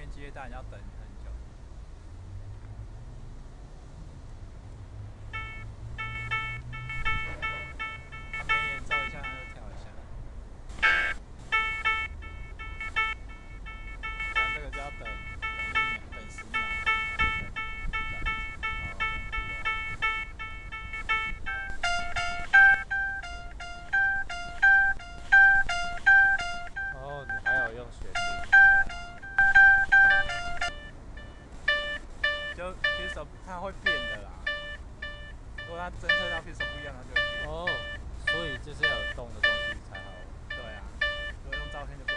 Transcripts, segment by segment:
越接单大，你要等。哦所以就是要有动的东西才好。对啊如果用照片就不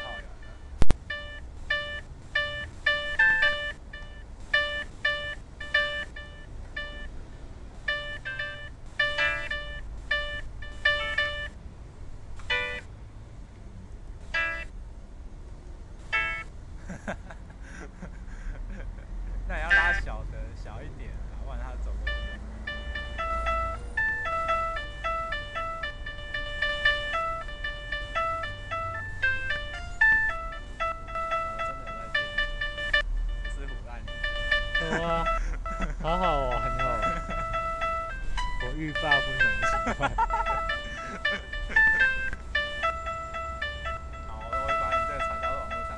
好好哦，很好，我欲罢不能。好，我我。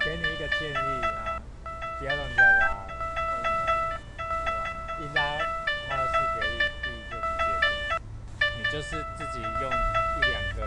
给你一个建议啊，不要让人家拉，一拉他的视觉力，第一就是接触。你就是自己用一两个。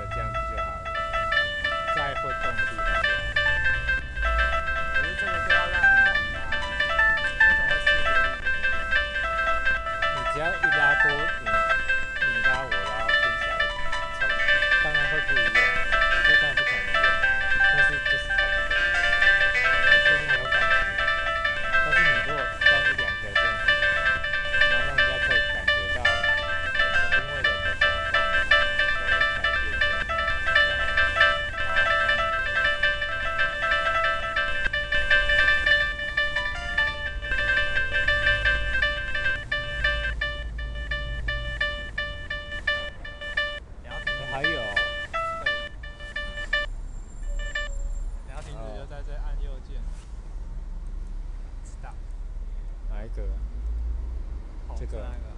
这个这个。